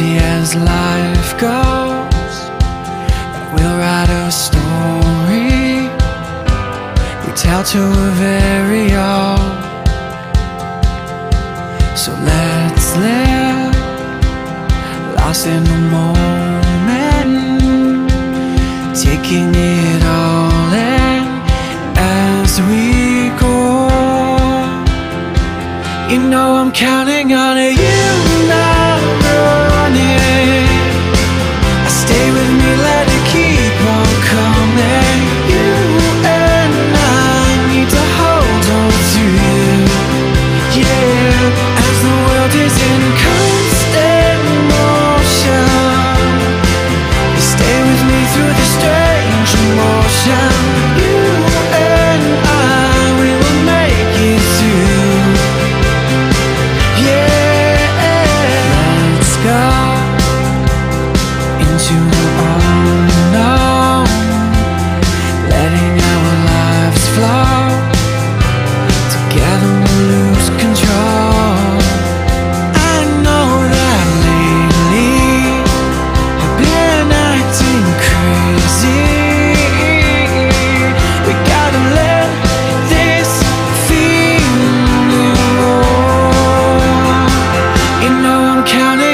life goes, we'll write a story we tell to a very old So let's live, lost in the moment, taking it all in as we go. You know I'm counting. counting